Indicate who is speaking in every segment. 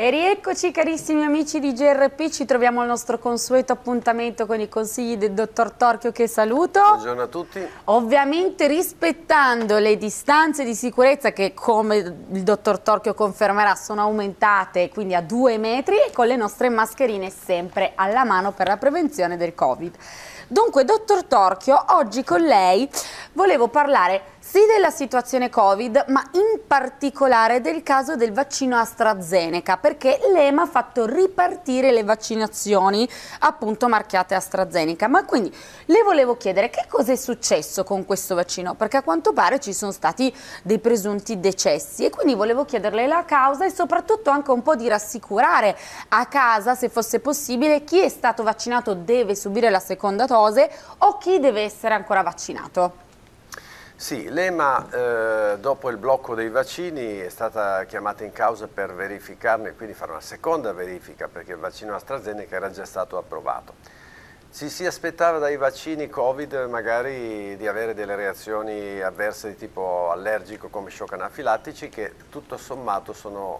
Speaker 1: E rieccoci carissimi amici di GRP, ci troviamo al nostro consueto appuntamento con i consigli del dottor Torchio che saluto.
Speaker 2: Buongiorno a tutti.
Speaker 1: Ovviamente rispettando le distanze di sicurezza che come il dottor Torchio confermerà sono aumentate quindi a due metri e con le nostre mascherine sempre alla mano per la prevenzione del Covid. Dunque, dottor Torchio, oggi con lei volevo parlare sì della situazione Covid, ma in particolare del caso del vaccino AstraZeneca, perché l'EMA ha fatto ripartire le vaccinazioni appunto marchiate AstraZeneca. Ma quindi le volevo chiedere che cosa è successo con questo vaccino, perché a quanto pare ci sono stati dei presunti decessi e quindi volevo chiederle la causa e soprattutto anche un po' di rassicurare a casa, se fosse possibile, chi è stato vaccinato deve subire la seconda dose o chi deve essere ancora vaccinato.
Speaker 2: Sì, l'EMA eh, dopo il blocco dei vaccini è stata chiamata in causa per verificarne, quindi fare una seconda verifica perché il vaccino AstraZeneca era già stato approvato. Ci si aspettava dai vaccini Covid magari di avere delle reazioni avverse di tipo allergico come shock anafilattici che tutto sommato sono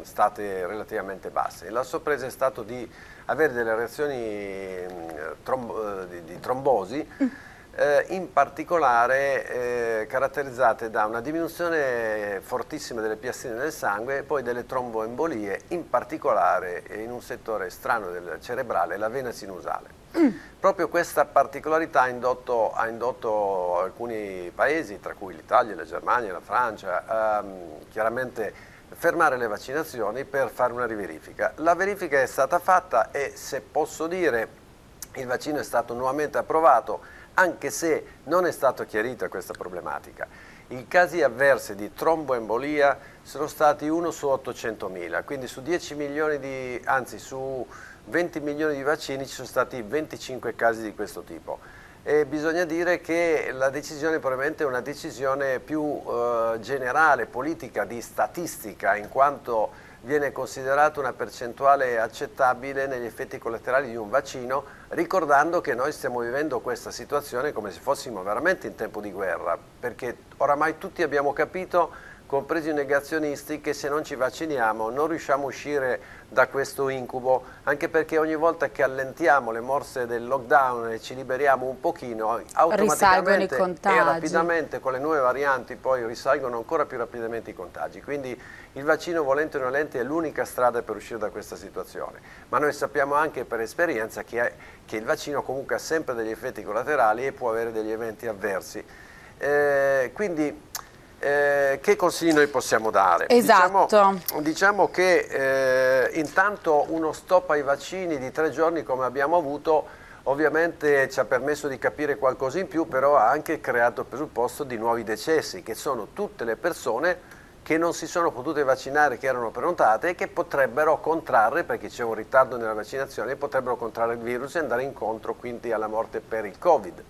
Speaker 2: mh, state relativamente basse. La sorpresa è stata di avere delle reazioni mh, trombo, di, di trombosi mm eh, in particolare eh, caratterizzate da una diminuzione fortissima delle piastrine del sangue e poi delle tromboembolie, in particolare in un settore strano del cerebrale, la vena sinusale. Mm. Proprio questa particolarità ha indotto, ha indotto, alcuni paesi, tra cui l'Italia, la Germania, la Francia, a ehm, chiaramente fermare le vaccinazioni per fare una riverifica. La verifica è stata fatta e se posso dire il vaccino è stato nuovamente approvato anche se non è stata chiarita questa problematica. I casi avversi di tromboembolia sono stati 1 su 800 mila, quindi su 10 milioni di, anzi su 20 milioni di vaccini ci sono stati 25 casi di questo tipo. E bisogna dire che la decisione probabilmente è una decisione più eh, generale, politica, di statistica, in quanto viene considerata una percentuale accettabile negli effetti collaterali di un vaccino, ricordando che noi stiamo vivendo questa situazione come se fossimo veramente in tempo di guerra, perché oramai tutti abbiamo capito compresi i negazionisti, che se non ci vacciniamo non riusciamo a uscire da questo incubo, anche perché ogni volta che allentiamo le morse del lockdown e ci liberiamo un pochino, automaticamente e rapidamente con le nuove varianti poi risalgono ancora più rapidamente i contagi. Quindi il vaccino volente o nolente è l'unica strada per uscire da questa situazione, ma noi sappiamo anche per esperienza che, è, che il vaccino comunque ha sempre degli effetti collaterali e può avere degli eventi avversi. Eh, quindi eh, che consigli noi possiamo dare?
Speaker 1: Esatto.
Speaker 2: Diciamo, diciamo che eh, intanto uno stop ai vaccini di tre giorni come abbiamo avuto ovviamente ci ha permesso di capire qualcosa in più, però ha anche creato il presupposto di nuovi decessi, che sono tutte le persone che non si sono potute vaccinare, che erano prenotate e che potrebbero contrarre, perché c'è un ritardo nella vaccinazione, potrebbero contrarre il virus e andare incontro quindi alla morte per il Covid.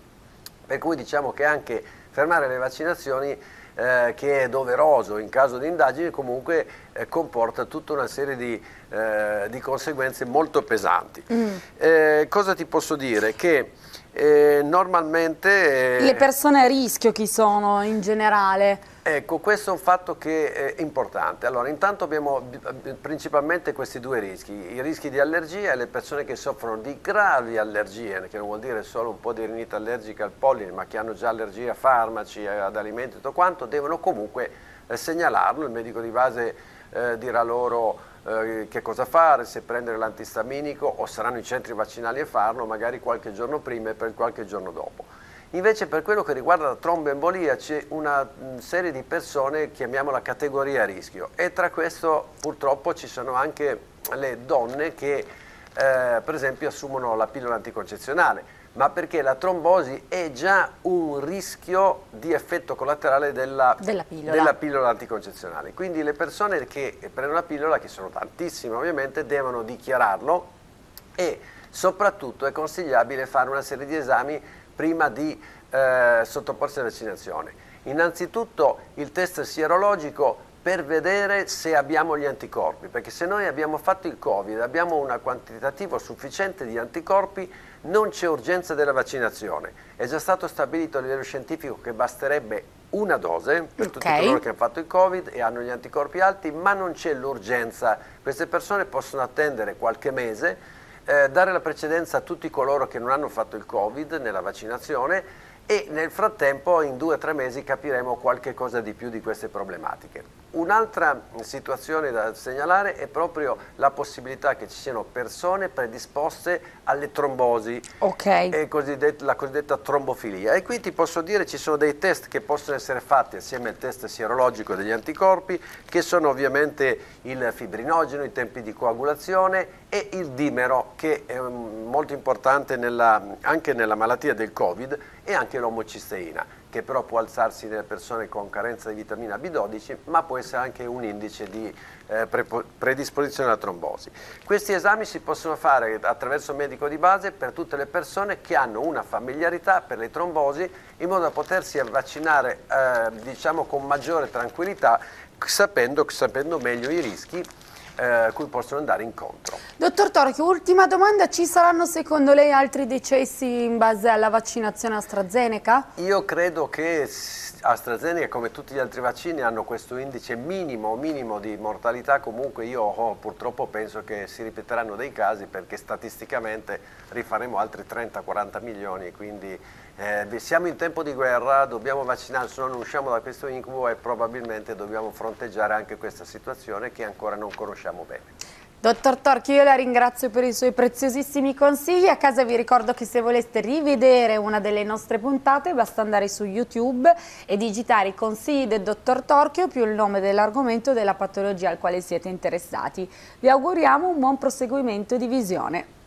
Speaker 2: Per cui diciamo che anche fermare le vaccinazioni eh, che è doveroso in caso di indagini comunque eh, comporta tutta una serie di, eh, di conseguenze molto pesanti. Mm. Eh, cosa ti posso dire? Che eh, normalmente...
Speaker 1: Le persone a rischio chi sono in generale?
Speaker 2: Ecco, questo è un fatto che è importante. Allora, intanto abbiamo principalmente questi due rischi, i rischi di allergia e le persone che soffrono di gravi allergie, che non vuol dire solo un po' di rinite allergica al polline, ma che hanno già allergie a farmaci, ad alimenti e tutto quanto, devono comunque eh, segnalarlo, il medico di base eh, dirà loro eh, che cosa fare, se prendere l'antistaminico o saranno i centri vaccinali a farlo, magari qualche giorno prima e per qualche giorno dopo. Invece per quello che riguarda la tromboembolia c'è una serie di persone, chiamiamola categoria a rischio, e tra questo purtroppo ci sono anche le donne che eh, per esempio assumono la pillola anticoncezionale, ma perché la trombosi è già un rischio di effetto collaterale della,
Speaker 1: della, pillola.
Speaker 2: della pillola anticoncezionale. Quindi le persone che prendono la pillola, che sono tantissime ovviamente, devono dichiararlo e soprattutto è consigliabile fare una serie di esami prima di eh, sottoporsi alla vaccinazione. Innanzitutto il test sierologico per vedere se abbiamo gli anticorpi, perché se noi abbiamo fatto il Covid, abbiamo un quantitativo sufficiente di anticorpi, non c'è urgenza della vaccinazione. È già stato stabilito a livello scientifico che basterebbe una dose per okay. tutti coloro che hanno fatto il Covid e hanno gli anticorpi alti, ma non c'è l'urgenza. Queste persone possono attendere qualche mese, eh, dare la precedenza a tutti coloro che non hanno fatto il Covid nella vaccinazione e nel frattempo in due o tre mesi capiremo qualche cosa di più di queste problematiche. Un'altra situazione da segnalare è proprio la possibilità che ci siano persone predisposte alle trombosi, okay. cosiddetta, la cosiddetta trombofilia. E qui ti posso dire che ci sono dei test che possono essere fatti assieme al test sierologico degli anticorpi, che sono ovviamente il fibrinogeno, i tempi di coagulazione e il dimero, che è molto importante nella, anche nella malattia del Covid e anche l'omocisteina che però può alzarsi nelle persone con carenza di vitamina B12, ma può essere anche un indice di eh, predisposizione alla trombosi. Questi esami si possono fare attraverso il medico di base per tutte le persone che hanno una familiarità per le trombosi in modo da potersi vaccinare eh, diciamo con maggiore tranquillità sapendo, sapendo meglio i rischi eh, cui possono andare incontro.
Speaker 1: Dottor Torchio, ultima domanda, ci saranno secondo lei altri decessi in base alla vaccinazione AstraZeneca?
Speaker 2: Io credo che AstraZeneca come tutti gli altri vaccini hanno questo indice minimo, minimo di mortalità, comunque io oh, purtroppo penso che si ripeteranno dei casi perché statisticamente rifaremo altri 30-40 milioni, quindi eh, siamo in tempo di guerra, dobbiamo vaccinare, se no non usciamo da questo incubo e probabilmente dobbiamo fronteggiare anche questa situazione che ancora non conosciamo bene.
Speaker 1: Dottor Torchi, io la ringrazio per i suoi preziosissimi consigli. A casa vi ricordo che se voleste rivedere una delle nostre puntate basta andare su YouTube e digitare i consigli del Dottor Torchio più il nome dell'argomento della patologia al quale siete interessati. Vi auguriamo un buon proseguimento di visione.